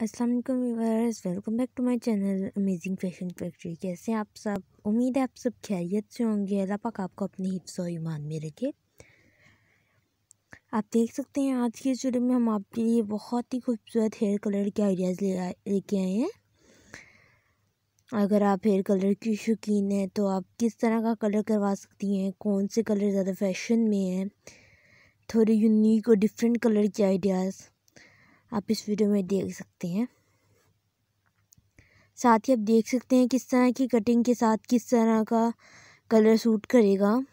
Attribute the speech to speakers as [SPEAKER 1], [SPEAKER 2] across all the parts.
[SPEAKER 1] अस्सलाम वालेकुम viewers welcome back to my channel amazing fashion factory कैसे आप सब? उम्मीद है आप सब खैरियत से होंगे। अल्लाह पाक आपको अपनी हिफ्स और ईमान में रखे। आप देख सकते हैं आज के वीडियो में हम आपके लिए बहुत ही खूबसूरत हेयर कलर के आइडियाज़ ले लेके आए हैं। अगर आप हेयर कलर की शौकीन हैं तो आप किस तरह का कलर करवा सकती हैं? कौन से कलर ज़्यादा फ़ैशन में हैं? थोड़े यूनिक और डिफरेंट कलर के आइडियाज़ आप इस वीडियो में देख सकते हैं। साथ ही आप देख सकते हैं किस तरह की कटिंग के साथ किस तरह का कलर सूट करेगा।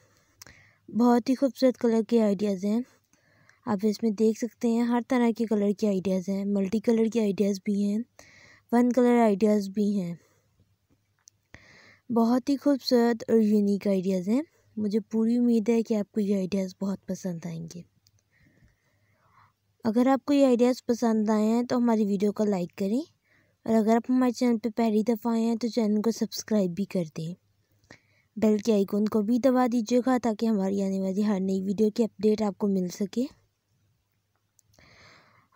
[SPEAKER 1] बहुत ही खूबसूरत कलर के आइडियाज़ हैं। आप इसमें देख सकते हैं हर तरह के कलर के आइडियाज़ हैं। मल्टी कलर के आइडियाज़ भी हैं। वन कलर आइडियाज़ भी हैं। बहुत ही खूबसूरत और यूनिक आइडियाज़ हैं। मुझे पूरी उम्मीद है कि आपको ये आइडियाज़ बहुत पसंद आएँगे। अगर आपको ये आइडियाज़ पसंद आए हैं तो हमारी वीडियो को लाइक करें। और अगर आप हमारे चैनल पर पहली दफ़ा आए हैं तो चैनल को सब्सक्राइब भी कर दें। बेल के आइकॉन को भी दबा दीजिएगा, ताकि हमारी आने वाली हर नई वीडियो की अपडेट आपको मिल सके।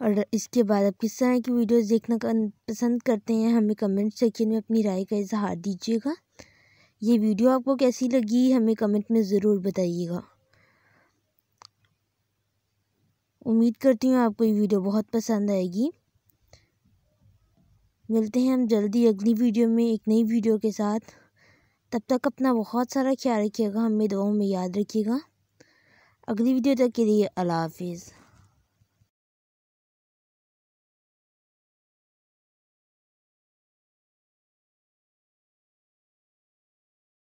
[SPEAKER 1] और इसके बाद आप किस तरह की वीडियोस देखना पसंद करते हैं, हमें कमेंट सेक्शन में अपनी राय का इजहार दीजिएगा। ये वीडियो आपको कैसी लगी, हमें कमेंट में ज़रूर बताइएगा। उम्मीद करती हूँ आपको ये वीडियो बहुत पसंद आएगी। मिलते हैं हम जल्दी अगली वीडियो में एक नई वीडियो के साथ। तब तक अपना बहुत सारा ख्याल रखिएगा, हमें दुआओं में याद रखिएगा। अगली वीडियो तक के लिए अल्लाह हाफिज़।